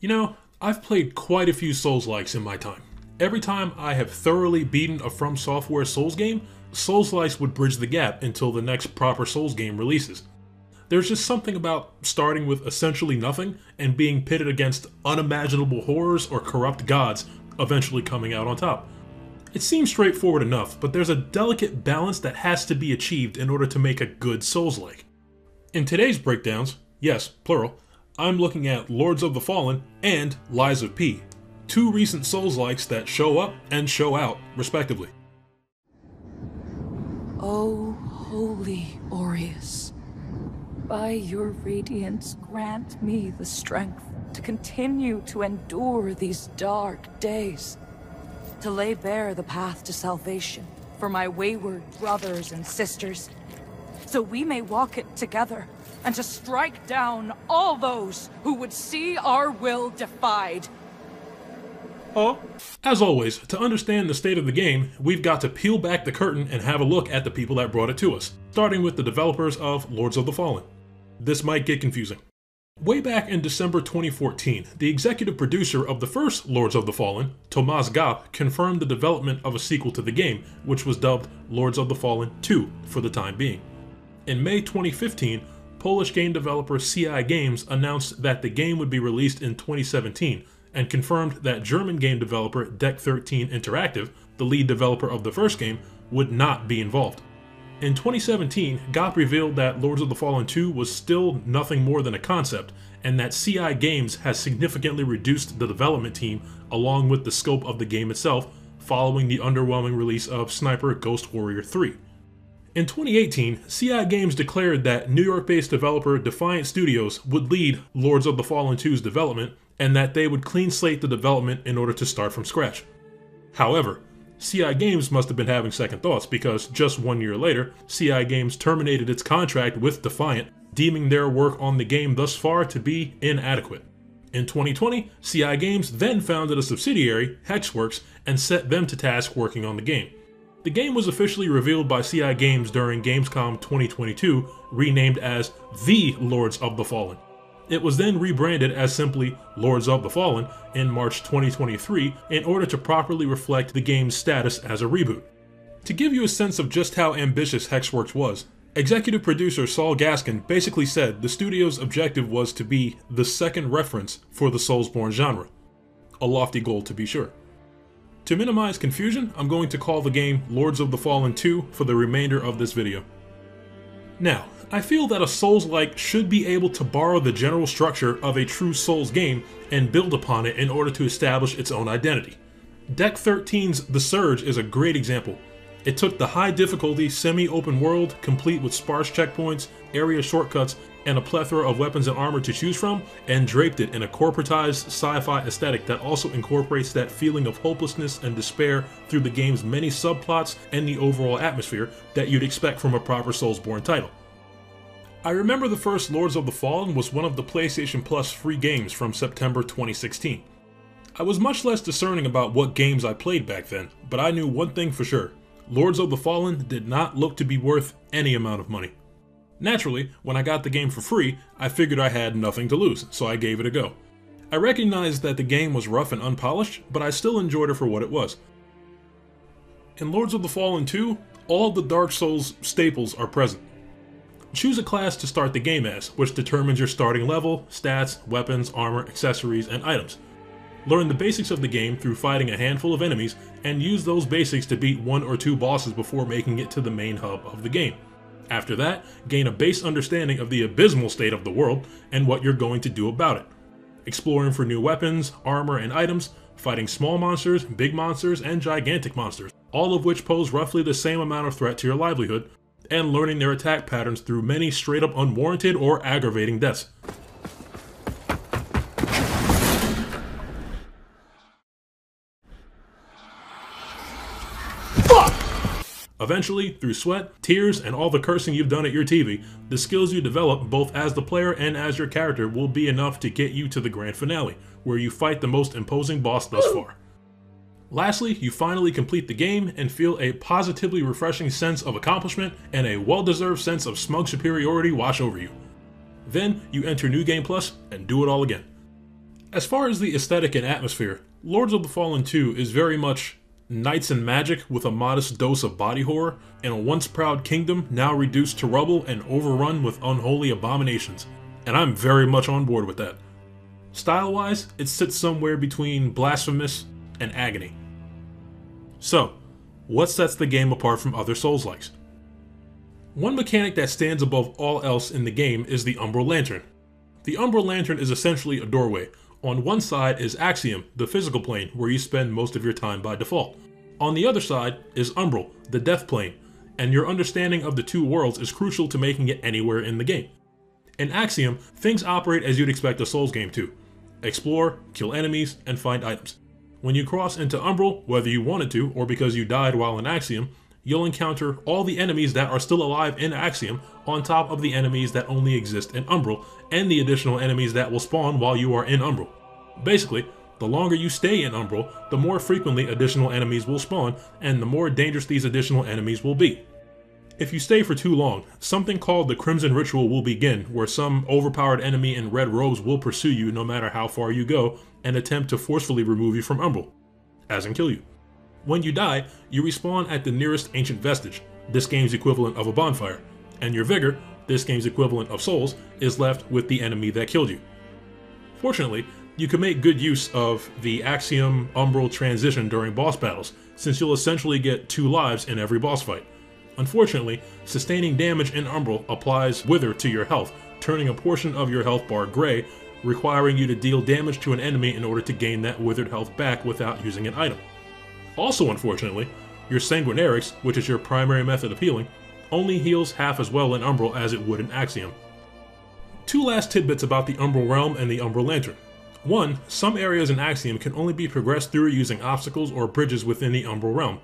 You know, I've played quite a few Souls-likes in my time. Every time I have thoroughly beaten a From Software Souls game, Souls-likes would bridge the gap until the next proper Souls game releases. There's just something about starting with essentially nothing and being pitted against unimaginable horrors or corrupt gods, eventually coming out on top. It seems straightforward enough, but there's a delicate balance that has to be achieved in order to make a good Souls-like. In today's breakdowns, yes, plural, I'm looking at Lords of the Fallen and Lies of P, two recent Souls-likes that show up and show out, respectively. O holy Orius, by your radiance grant me the strength to continue to endure these dark days, to lay bare the path to salvation for my wayward brothers and sisters, so we may walk it together and to strike down all those who would see our will defied. Oh. As always, to understand the state of the game, we've got to peel back the curtain and have a look at the people that brought it to us, starting with the developers of Lords of the Fallen. This might get confusing. Way back in December 2014, the executive producer of the first Lords of the Fallen, Tomasz Gop, confirmed the development of a sequel to the game, which was dubbed Lords of the Fallen 2 for the time being. In May 2015, Polish game developer CI Games announced that the game would be released in 2017 and confirmed that German game developer Deck 13 Interactive, the lead developer of the first game, would not be involved. In 2017, Gop revealed that Lords of the Fallen 2 was still nothing more than a concept, and that CI Games has significantly reduced the development team along with the scope of the game itself following the underwhelming release of Sniper Ghost Warrior 3. In 2018, CI Games declared that New York based developer Defiant Studios would lead Lords of the Fallen 2's development and that they would clean slate the development in order to start from scratch. However, CI Games must have been having second thoughts because just one year later, CI Games terminated its contract with Defiant, deeming their work on the game thus far to be inadequate. In 2020, CI Games then founded a subsidiary, Hexworks, and set them to task working on the game. The game was officially revealed by CI Games during Gamescom 2022, renamed as The Lords of the Fallen. It was then rebranded as simply Lords of the Fallen in March 2023 in order to properly reflect the game's status as a reboot. To give you a sense of just how ambitious Hexworks was, executive producer Saul Gascon basically said the studio's objective was to be the second reference for the Soulsborne genre. A lofty goal to be sure. To minimize confusion, I'm going to call the game Lords of the Fallen 2 for the remainder of this video. Now, I feel that a Souls-like should be able to borrow the general structure of a true Souls game and build upon it in order to establish its own identity. Deck 13's The Surge is a great example. It took the high difficulty semi-open world, complete with sparse checkpoints, area shortcuts, and a plethora of weapons and armor to choose from, and draped it in a corporatized sci-fi aesthetic that also incorporates that feeling of hopelessness and despair through the game's many subplots and the overall atmosphere that you'd expect from a proper Soulsborne title. I remember the first Lords of the Fallen was one of the PlayStation Plus free games from September 2016. I was much less discerning about what games I played back then, but I knew one thing for sure. Lords of the Fallen did not look to be worth any amount of money. Naturally, when I got the game for free, I figured I had nothing to lose, so I gave it a go. I recognized that the game was rough and unpolished, but I still enjoyed it for what it was. In Lords of the Fallen 2, all the Dark Souls staples are present. Choose a class to start the game as, which determines your starting level, stats, weapons, armor, accessories, and items. Learn the basics of the game through fighting a handful of enemies, and use those basics to beat one or two bosses before making it to the main hub of the game. After that, gain a base understanding of the abysmal state of the world and what you're going to do about it. Exploring for new weapons, armor, and items, fighting small monsters, big monsters, and gigantic monsters, all of which pose roughly the same amount of threat to your livelihood, and learning their attack patterns through many straight up unwarranted or aggravating deaths. Eventually, through sweat, tears, and all the cursing you've done at your TV, the skills you develop both as the player and as your character will be enough to get you to the grand finale, where you fight the most imposing boss thus far. Lastly, you finally complete the game and feel a positively refreshing sense of accomplishment and a well-deserved sense of smug superiority wash over you. Then, you enter New Game Plus and do it all again. As far as the aesthetic and atmosphere, Lords of the Fallen 2 is very much knights and magic with a modest dose of body horror, and a once proud kingdom now reduced to rubble and overrun with unholy abominations. And I'm very much on board with that. Style wise, it sits somewhere between Blasphemous and Agony. So, what sets the game apart from other Souls likes? One mechanic that stands above all else in the game is the Umbral Lantern. The Umbral Lantern is essentially a doorway. On one side is Axiom, the physical plane, where you spend most of your time by default. On the other side is Umbral, the death plane, and your understanding of the two worlds is crucial to making it anywhere in the game. In Axiom, things operate as you'd expect a Souls game to explore, kill enemies, and find items. When you cross into Umbral, whether you wanted to or because you died while in Axiom, you'll encounter all the enemies that are still alive in Axiom on top of the enemies that only exist in Umbral, and the additional enemies that will spawn while you are in Umbral. Basically, the longer you stay in Umbral, the more frequently additional enemies will spawn, and the more dangerous these additional enemies will be. If you stay for too long, something called the Crimson Ritual will begin, where some overpowered enemy in red robes will pursue you no matter how far you go and attempt to forcefully remove you from Umbral, as in kill you. When you die, you respawn at the nearest ancient vestige, this game's equivalent of a bonfire, and your vigor, this game's equivalent of souls, is left with the enemy that killed you. Fortunately, you can make good use of the Axiom Umbral transition during boss battles, since you'll essentially get two lives in every boss fight. Unfortunately, sustaining damage in Umbral applies Wither to your health, turning a portion of your health bar gray, requiring you to deal damage to an enemy in order to gain that withered health back without using an item. Also, unfortunately, your Sanguinarix, which is your primary method of healing, only heals half as well in Umbral as it would in Axiom. Two last tidbits about the Umbral Realm and the Umbral Lantern. One, some areas in Axiom can only be progressed through using obstacles or bridges within the Umbral Realm.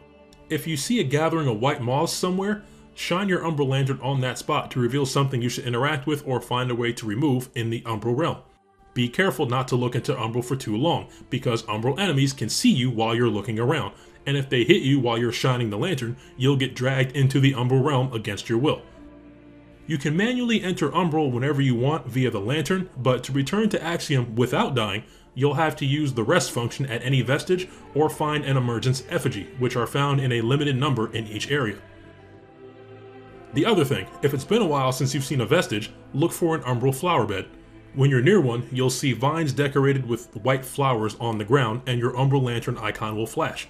If you see a gathering of white moths somewhere, shine your Umbral Lantern on that spot to reveal something you should interact with or find a way to remove in the Umbral Realm. Be careful not to look into Umbral for too long, because Umbral enemies can see you while you're looking around, and if they hit you while you're shining the lantern, you'll get dragged into the Umbral realm against your will. You can manually enter Umbral whenever you want via the lantern, but to return to Axiom without dying, you'll have to use the rest function at any vestige or find an emergence effigy, which are found in a limited number in each area. The other thing, if it's been a while since you've seen a vestige, look for an Umbral flower bed. When you're near one, you'll see vines decorated with white flowers on the ground and your Umbral Lantern icon will flash.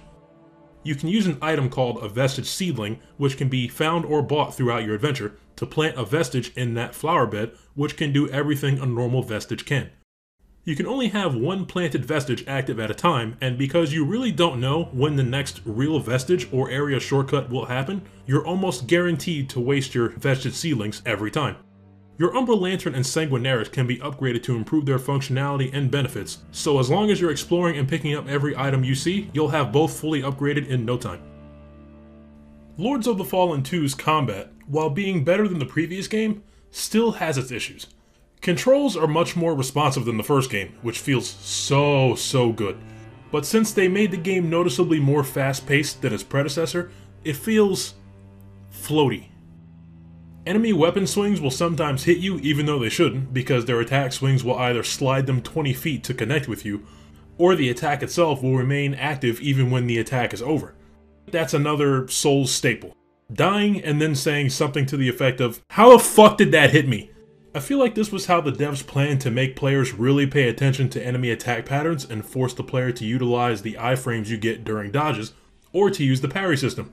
You can use an item called a Vestige Seedling, which can be found or bought throughout your adventure, to plant a vestige in that flower bed, which can do everything a normal vestige can. You can only have one planted vestige active at a time, and because you really don't know when the next real vestige or area shortcut will happen, you're almost guaranteed to waste your vestige seedlings every time. Your Umbral Lantern and Sanguinarix can be upgraded to improve their functionality and benefits, so as long as you're exploring and picking up every item you see, you'll have both fully upgraded in no time. Lords of the Fallen 2's combat, while being better than the previous game, still has its issues. Controls are much more responsive than the first game, which feels so, so good. But since they made the game noticeably more fast paced than its predecessor, it feels floaty. Enemy weapon swings will sometimes hit you even though they shouldn't, because their attack swings will either slide them 20 feet to connect with you, or the attack itself will remain active even when the attack is over. That's another Souls staple. Dying and then saying something to the effect of, How the fuck did that hit me? I feel like this was how the devs planned to make players really pay attention to enemy attack patterns and force the player to utilize the iframes you get during dodges, or to use the parry system,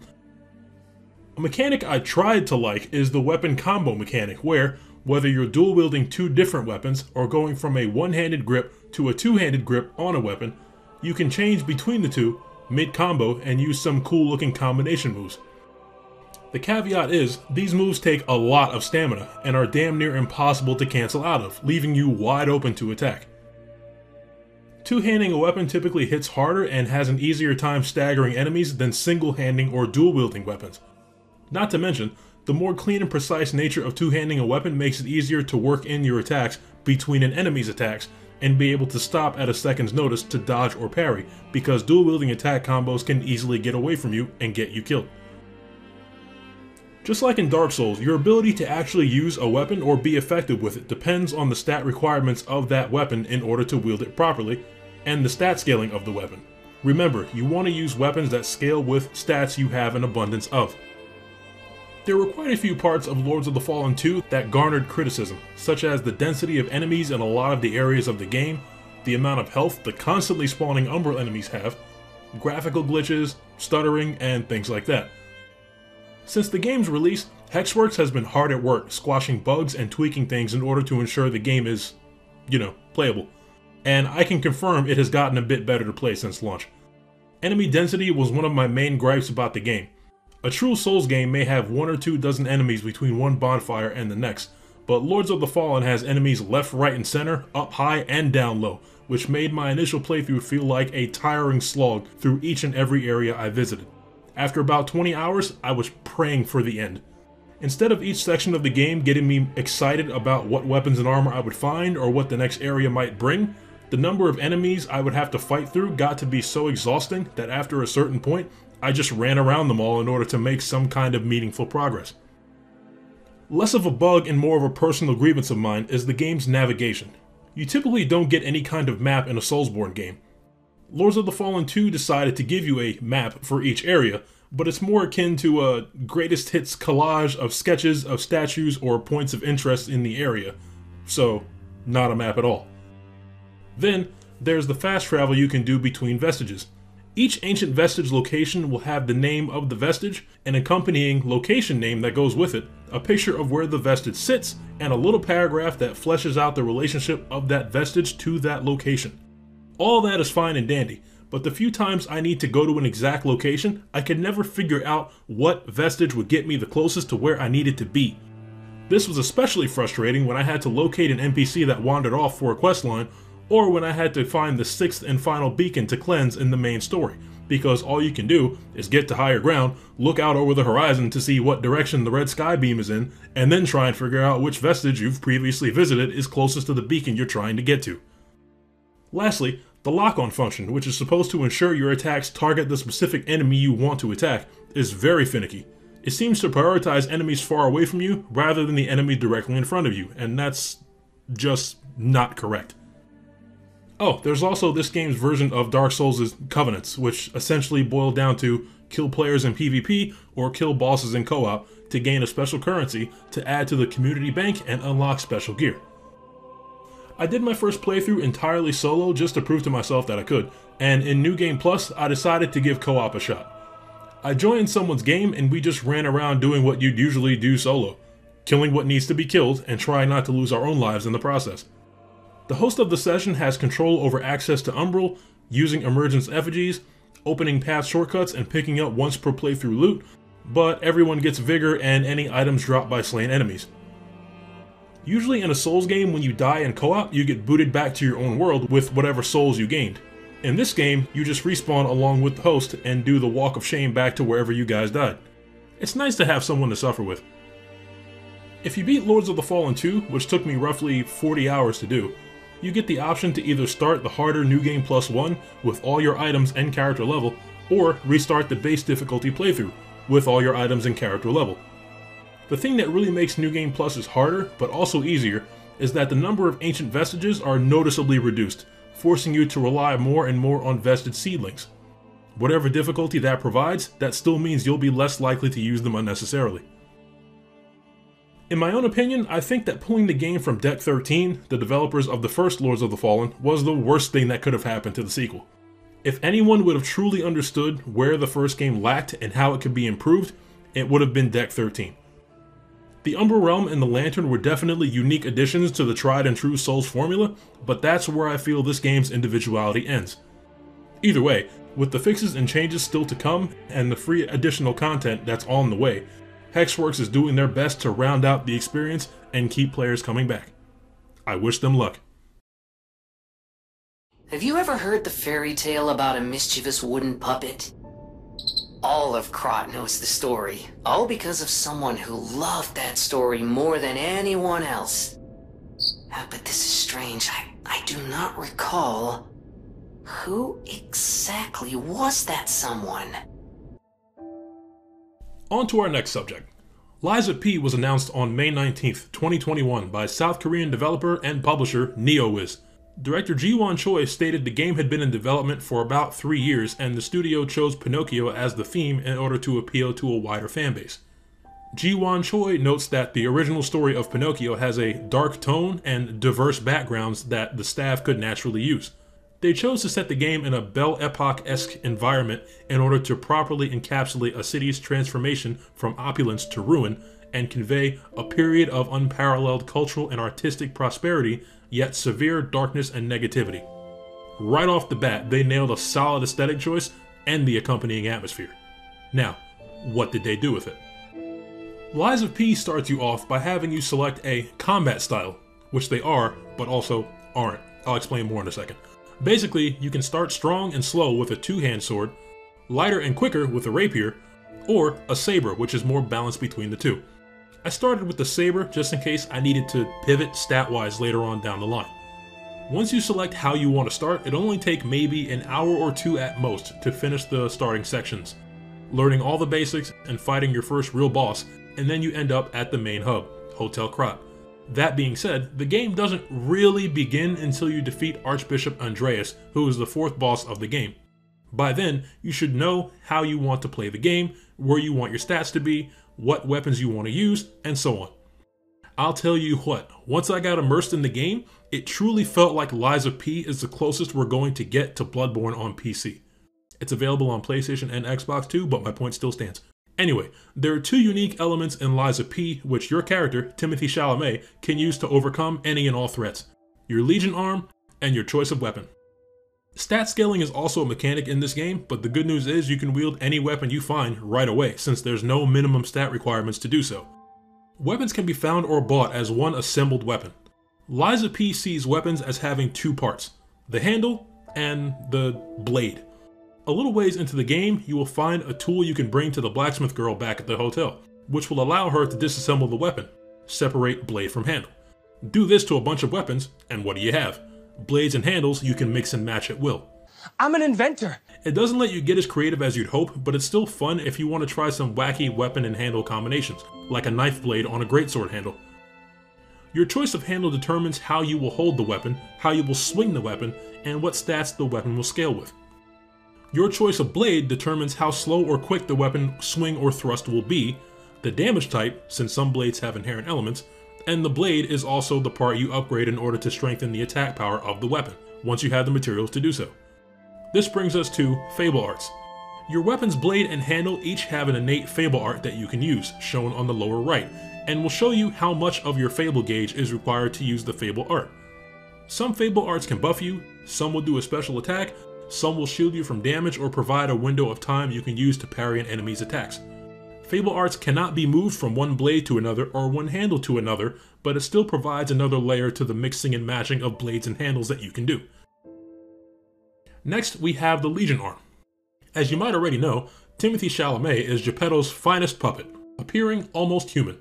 a mechanic I tried to like is the weapon combo mechanic, where, whether you're dual wielding two different weapons or going from a one handed grip to a two handed grip on a weapon, you can change between the two mid combo and use some cool looking combination moves. The caveat is, these moves take a lot of stamina and are damn near impossible to cancel out of, leaving you wide open to attack. Two-handing a weapon typically hits harder and has an easier time staggering enemies than single-handing or dual-wielding weapons. Not to mention, the more clean and precise nature of two-handing a weapon makes it easier to work in your attacks between an enemy's attacks and be able to stop at a second's notice to dodge or parry, because dual-wielding attack combos can easily get away from you and get you killed. Just like in Dark Souls, your ability to actually use a weapon or be effective with it depends on the stat requirements of that weapon in order to wield it properly, and the stat scaling of the weapon. Remember, you want to use weapons that scale with stats you have an abundance of. There were quite a few parts of Lords of the Fallen 2 that garnered criticism, such as the density of enemies in a lot of the areas of the game, the amount of health the constantly spawning Umbral enemies have, graphical glitches, stuttering, and things like that. Since the game's release, Hexworks has been hard at work squashing bugs and tweaking things in order to ensure the game is, you know, playable. And I can confirm it has gotten a bit better to play since launch. Enemy density was one of my main gripes about the game. A true Souls game may have one or two dozen enemies between one bonfire and the next, but Lords of the Fallen has enemies left, right, and center, up high, and down low, which made my initial playthrough feel like a tiring slog through each and every area I visited. After about 20 hours, I was praying for the end. Instead of each section of the game getting me excited about what weapons and armor I would find or what the next area might bring, the number of enemies I would have to fight through got to be so exhausting that after a certain point, I just ran around them all in order to make some kind of meaningful progress. Less of a bug and more of a personal grievance of mine is the game's navigation. You typically don't get any kind of map in a Soulsborne game. Lords of the Fallen 2 decided to give you a map for each area, but it's more akin to a greatest hits collage of sketches of statues or points of interest in the area, so not a map at all. Then, there's the fast travel you can do between vestiges. Each ancient vestige location will have the name of the vestige, an accompanying location name that goes with it, a picture of where the vestige sits, and a little paragraph that fleshes out the relationship of that vestige to that location. All that is fine and dandy, but the few times I need to go to an exact location, I can never figure out what vestige would get me the closest to where I needed to be. This was especially frustrating when I had to locate an NPC that wandered off for a questline or when I had to find the sixth and final beacon to cleanse in the main story, because all you can do is get to higher ground, look out over the horizon to see what direction the red sky beam is in, and then try and figure out which vestige you've previously visited is closest to the beacon you're trying to get to. Lastly, the lock-on function, which is supposed to ensure your attacks target the specific enemy you want to attack, is very finicky. It seems to prioritize enemies far away from you rather than the enemy directly in front of you, and that's just not correct. Oh, there's also this game's version of Dark Souls' Covenants, which essentially boiled down to kill players in PvP or kill bosses in co-op to gain a special currency to add to the community bank and unlock special gear. I did my first playthrough entirely solo just to prove to myself that I could, and in New Game Plus, I decided to give co-op a shot. I joined someone's game and we just ran around doing what you'd usually do solo, killing what needs to be killed and trying not to lose our own lives in the process. The host of the session has control over access to Umbral, using emergence effigies, opening path shortcuts, and picking up once per playthrough loot, but everyone gets vigor and any items dropped by slain enemies. Usually in a Souls game, when you die in co-op, you get booted back to your own world with whatever souls you gained. In this game, you just respawn along with the host and do the walk of shame back to wherever you guys died. It's nice to have someone to suffer with. If you beat Lords of the Fallen 2, which took me roughly 40 hours to do, you get the option to either start the harder New Game Plus 1 with all your items and character level, or restart the base difficulty playthrough with all your items and character level. The thing that really makes New Game Pluses harder, but also easier, is that the number of ancient vestiges are noticeably reduced, forcing you to rely more and more on vestige seedlings. Whatever difficulty that provides, that still means you'll be less likely to use them unnecessarily. In my own opinion, I think that pulling the game from Deck 13, the developers of the first Lords of the Fallen, was the worst thing that could have happened to the sequel. If anyone would have truly understood where the first game lacked and how it could be improved, it would have been Deck 13. The Umbral Realm and the Lantern were definitely unique additions to the tried and true Souls formula, but that's where I feel this game's individuality ends. Either way, with the fixes and changes still to come, and the free additional content that's on the way, Hexworks is doing their best to round out the experience and keep players coming back. I wish them luck. Have you ever heard the fairy tale about a mischievous wooden puppet? All of Krat knows the story, all because of someone who loved that story more than anyone else. Uh, but this is strange. I, I do not recall. Who exactly was that someone? On to our next subject. Of P was announced on May 19, 2021 by South Korean developer and publisher NeoWiz. Director Ji-won Choi stated the game had been in development for about three years and the studio chose Pinocchio as the theme in order to appeal to a wider fanbase. Ji-won Choi notes that the original story of Pinocchio has a dark tone and diverse backgrounds that the staff could naturally use. They chose to set the game in a Belle Epoque-esque environment in order to properly encapsulate a city's transformation from opulence to ruin and convey a period of unparalleled cultural and artistic prosperity, yet severe darkness and negativity. Right off the bat, they nailed a solid aesthetic choice and the accompanying atmosphere. Now, what did they do with it? Lies of P starts you off by having you select a combat style, which they are, but also aren't. I'll explain more in a second. Basically, you can start strong and slow with a two-hand sword, lighter and quicker with a rapier, or a saber, which is more balanced between the two. I started with the saber just in case I needed to pivot stat-wise later on down the line. Once you select how you want to start, it only take maybe an hour or two at most to finish the starting sections, learning all the basics and fighting your first real boss and then you end up at the main hub, Hotel Krat. That being said, the game doesn't really begin until you defeat Archbishop Andreas, who is the fourth boss of the game. By then, you should know how you want to play the game, where you want your stats to be, what weapons you want to use, and so on. I'll tell you what, once I got immersed in the game, it truly felt like Lies of P is the closest we're going to get to Bloodborne on PC. It's available on PlayStation and Xbox too, but my point still stands. Anyway, there are two unique elements in Lies of P which your character, Timothy Chalamet, can use to overcome any and all threats your Legion arm and your choice of weapon. Stat scaling is also a mechanic in this game, but the good news is you can wield any weapon you find right away, since there's no minimum stat requirements to do so. Weapons can be found or bought as one assembled weapon. Lies of P sees weapons as having two parts the handle and the blade. A little ways into the game, you will find a tool you can bring to the blacksmith girl back at the hotel, which will allow her to disassemble the weapon, separate blade from handle. Do this to a bunch of weapons, and what do you have? Blades and handles you can mix and match at will. I'm an inventor. It doesn't let you get as creative as you'd hope, but it's still fun if you want to try some wacky weapon and handle combinations, like a knife blade on a greatsword handle. Your choice of handle determines how you will hold the weapon, how you will swing the weapon, and what stats the weapon will scale with. Your choice of blade determines how slow or quick the weapon swing or thrust will be, the damage type, since some blades have inherent elements, and the blade is also the part you upgrade in order to strengthen the attack power of the weapon, once you have the materials to do so. This brings us to Fable Arts. Your weapon's blade and handle each have an innate Fable art that you can use, shown on the lower right, and will show you how much of your Fable gauge is required to use the Fable art. Some Fable arts can buff you, some will do a special attack, some will shield you from damage or provide a window of time you can use to parry an enemy's attacks. Fable Arts cannot be moved from one blade to another or one handle to another, but it still provides another layer to the mixing and matching of blades and handles that you can do. Next, we have the Legion arm. As you might already know, Timothy Chalamet is Geppetto's finest puppet, appearing almost human,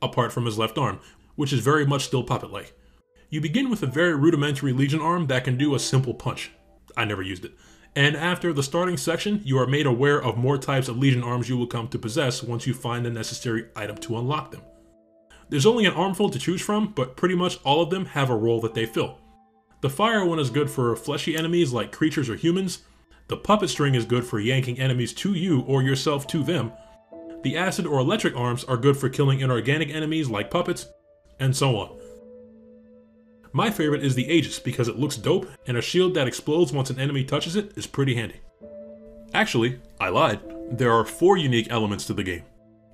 apart from his left arm, which is very much still puppet-like. You begin with a very rudimentary Legion arm that can do a simple punch, I never used it. And after the starting section, you are made aware of more types of Legion arms you will come to possess once you find the necessary item to unlock them. There's only an armful to choose from, but pretty much all of them have a role that they fill. The fire one is good for fleshy enemies like creatures or humans. The puppet string is good for yanking enemies to you or yourself to them. The acid or electric arms are good for killing inorganic enemies like puppets, and so on. My favorite is the Aegis because it looks dope, and a shield that explodes once an enemy touches it is pretty handy. Actually, I lied. There are four unique elements to the game.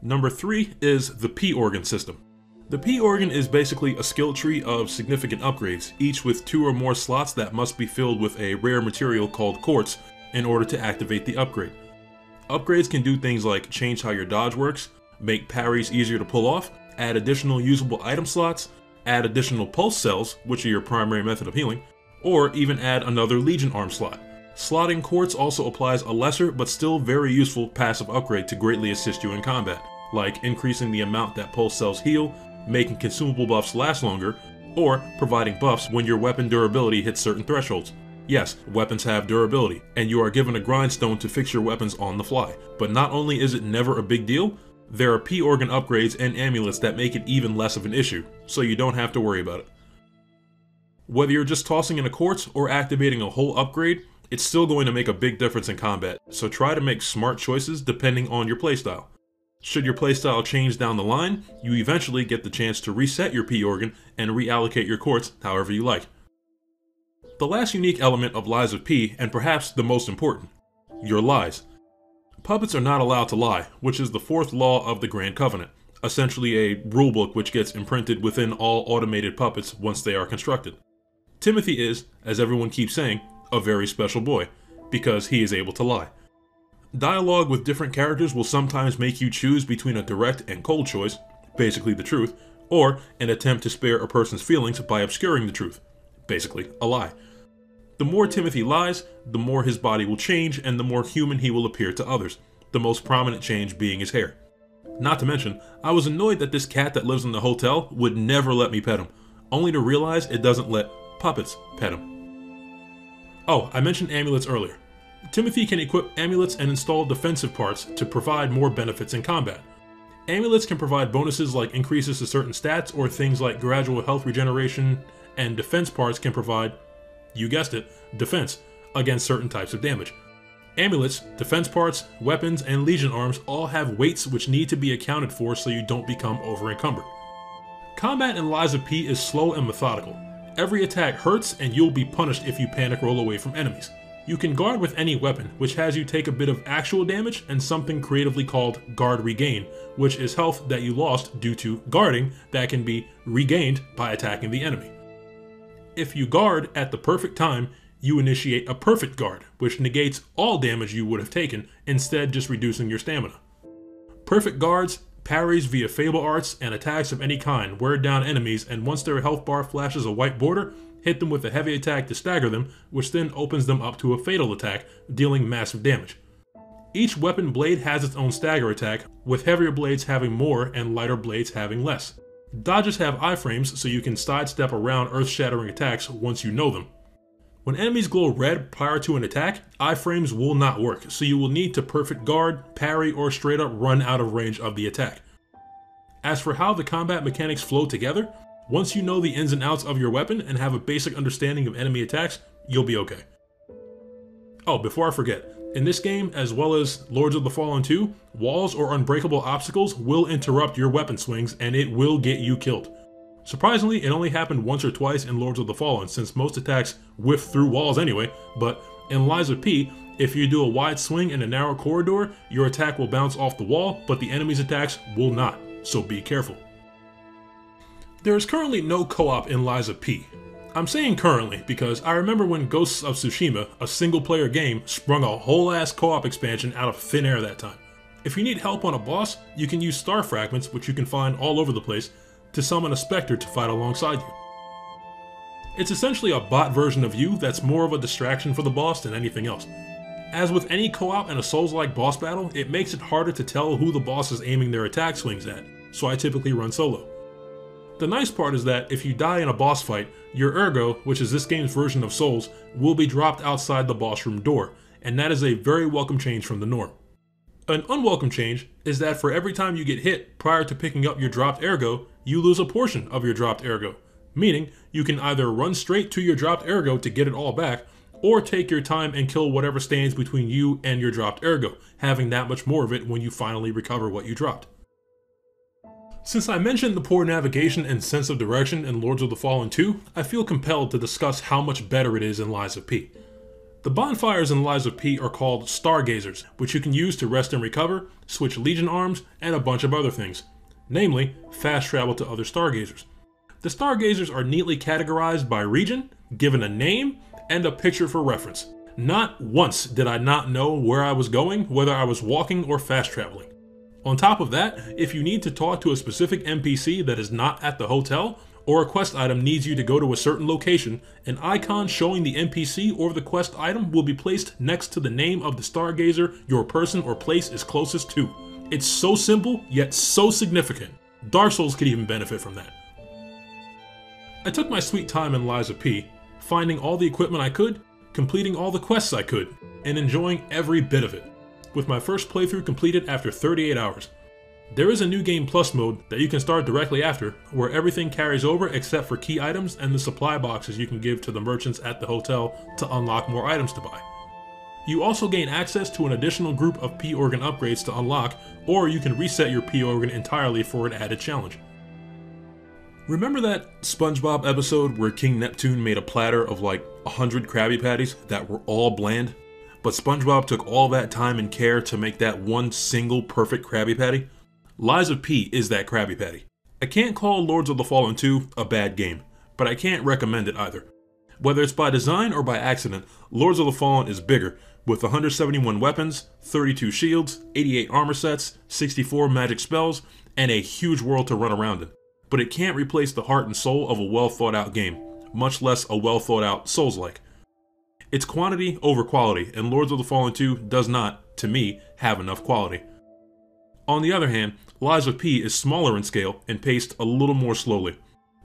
Number three is the P organ system. The P organ is basically a skill tree of significant upgrades, each with two or more slots that must be filled with a rare material called quartz in order to activate the upgrade. Upgrades can do things like change how your dodge works, make parries easier to pull off, add additional usable item slots, add additional pulse cells, which are your primary method of healing, or even add another Legion arm slot. Slotting quartz also applies a lesser but still very useful passive upgrade to greatly assist you in combat, like increasing the amount that pulse cells heal, making consumable buffs last longer, or providing buffs when your weapon durability hits certain thresholds. Yes, weapons have durability, and you are given a grindstone to fix your weapons on the fly, but not only is it never a big deal, There are P organ upgrades and amulets that make it even less of an issue, so you don't have to worry about it. Whether you're just tossing in a quartz or activating a whole upgrade, it's still going to make a big difference in combat, so try to make smart choices depending on your playstyle. Should your playstyle change down the line, you eventually get the chance to reset your P organ and reallocate your quartz however you like. The last unique element of Lies of P, and perhaps the most important, your lies. Puppets are not allowed to lie, which is the fourth law of the Grand Covenant, essentially a rulebook which gets imprinted within all automated puppets once they are constructed. Timothy is, as everyone keeps saying, a very special boy, because he is able to lie. Dialogue with different characters will sometimes make you choose between a direct and cold choice, basically the truth, or an attempt to spare a person's feelings by obscuring the truth, basically a lie. The more Timothy lies, the more his body will change and the more human he will appear to others, the most prominent change being his hair. Not to mention, I was annoyed that this cat that lives in the hotel would never let me pet him, only to realize it doesn't let puppets pet him. Oh, I mentioned amulets earlier. Timothy can equip amulets and install defensive parts to provide more benefits in combat. Amulets can provide bonuses like increases to certain stats or things like gradual health regeneration, and defense parts can provide, you guessed it, defense against certain types of damage. Amulets, defense parts, weapons, and legion arms all have weights which need to be accounted for so you don't become over encumbered. Combat in Lies of P is slow and methodical. Every attack hurts and you'll be punished if you panic roll away from enemies. You can guard with any weapon, which has you take a bit of actual damage and something creatively called Guard Regain, which is health that you lost due to guarding that can be regained by attacking the enemy. If you guard at the perfect time, you initiate a perfect guard, which negates all damage you would have taken, instead just reducing your stamina. Perfect guards, parries via Fable Arts, and attacks of any kind wear down enemies, and once their health bar flashes a white border, hit them with a heavy attack to stagger them, which then opens them up to a fatal attack, dealing massive damage. Each weapon blade has its own stagger attack, with heavier blades having more and lighter blades having less. Dodges have iframes so you can sidestep around earth shattering attacks once you know them. When enemies glow red prior to an attack, iframes will not work, so you will need to perfect guard, parry, or straight up run out of range of the attack. As for how the combat mechanics flow together, once you know the ins and outs of your weapon and have a basic understanding of enemy attacks, you'll be okay. Oh, before I forget, in this game, as well as Lords of the Fallen 2, walls or unbreakable obstacles will interrupt your weapon swings and it will get you killed. Surprisingly, it only happened once or twice in Lords of the Fallen since most attacks whiff through walls anyway, but in Lies of P, if you do a wide swing in a narrow corridor, your attack will bounce off the wall, but the enemy's attacks will not, so be careful. There is currently no co-op in Lies of P. I'm saying currently because I remember when Ghosts of Tsushima, a single player game, sprung a whole ass co-op expansion out of thin air that time. If you need help on a boss, you can use star fragments, which you can find all over the place, to summon a specter to fight alongside you. It's essentially a bot version of you that's more of a distraction for the boss than anything else. As with any co-op and a Souls-like boss battle, it makes it harder to tell who the boss is aiming their attack swings at, so I typically run solo. The nice part is that if you die in a boss fight, your Ergo, which is this game's version of Souls, will be dropped outside the boss room door, and that is a very welcome change from the norm. An unwelcome change is that for every time you get hit prior to picking up your dropped Ergo, you lose a portion of your dropped Ergo, meaning you can either run straight to your dropped Ergo to get it all back, or take your time and kill whatever stands between you and your dropped Ergo, having that much more of it when you finally recover what you dropped. Since I mentioned the poor navigation and sense of direction in Lords of the Fallen 2, I feel compelled to discuss how much better it is in Lies of P. The bonfires in Lies of P are called Stargazers, which you can use to rest and recover, switch Legion arms, and a bunch of other things. Namely, fast travel to other Stargazers. The Stargazers are neatly categorized by region, given a name, and a picture for reference. Not once did I not know where I was going, whether I was walking or fast traveling. On top of that, if you need to talk to a specific NPC that is not at the hotel, or a quest item needs you to go to a certain location, an icon showing the NPC or the quest item will be placed next to the name of the stargazer your person or place is closest to. It's so simple, yet so significant. Dark Souls could even benefit from that. I took my sweet time in Lies of P, finding all the equipment I could, completing all the quests I could, and enjoying every bit of it with my first playthrough completed after 38 hours. There is a new game plus mode that you can start directly after, where everything carries over except for key items and the supply boxes you can give to the merchants at the hotel to unlock more items to buy. You also gain access to an additional group of P organ upgrades to unlock, or you can reset your P organ entirely for an added challenge. Remember that SpongeBob episode where King Neptune made a platter of like 100 Krabby Patties that were all bland? But SpongeBob took all that time and care to make that one single perfect Krabby Patty? Lies of P is that Krabby Patty. I can't call Lords of the Fallen 2 a bad game, but I can't recommend it either. Whether it's by design or by accident, Lords of the Fallen is bigger, with 171 weapons, 32 shields, 88 armor sets, 64 magic spells, and a huge world to run around in but it can't replace the heart and soul of a well thought out game, much less a well thought out Souls like. It's quantity over quality, and Lords of the Fallen 2 does not, to me, have enough quality. On the other hand, Lies of P is smaller in scale and paced a little more slowly.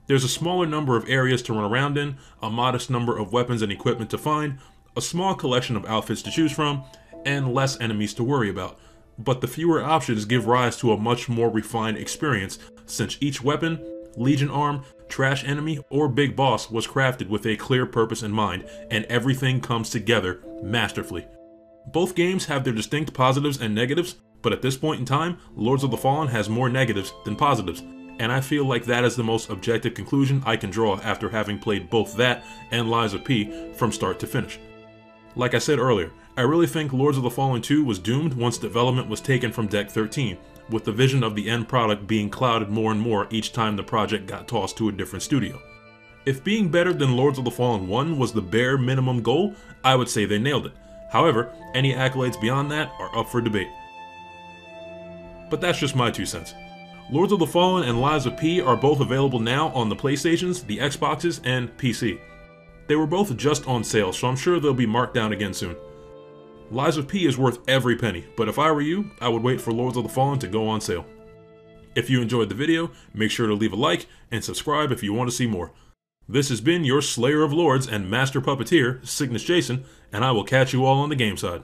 There's a smaller number of areas to run around in, a modest number of weapons and equipment to find, a small collection of outfits to choose from, and less enemies to worry about. But the fewer options give rise to a much more refined experience since each weapon, legion arm, trash enemy, or big boss was crafted with a clear purpose in mind, and everything comes together masterfully. Both games have their distinct positives and negatives, but at this point in time, Lords of the Fallen has more negatives than positives, and I feel like that is the most objective conclusion I can draw after having played both that and Lies of P from start to finish. Like I said earlier, I really think Lords of the Fallen 2 was doomed once development was taken from Deck 13, with the vision of the end product being clouded more and more each time the project got tossed to a different studio. If being better than Lords of the Fallen 1 was the bare minimum goal, I would say they nailed it. However, any accolades beyond that are up for debate. But that's just my two cents. Lords of the Fallen and Lies of P are both available now on the PlayStations, the Xboxes, and PC. They were both just on sale, so I'm sure they'll be marked down again soon. Lies of P is worth every penny, but if I were you, I would wait for Lords of the Fallen to go on sale. If you enjoyed the video, make sure to leave a like and subscribe if you want to see more. This has been your Slayer of Lords and Master Puppeteer, Cygnus Jason, and I will catch you all on the game side.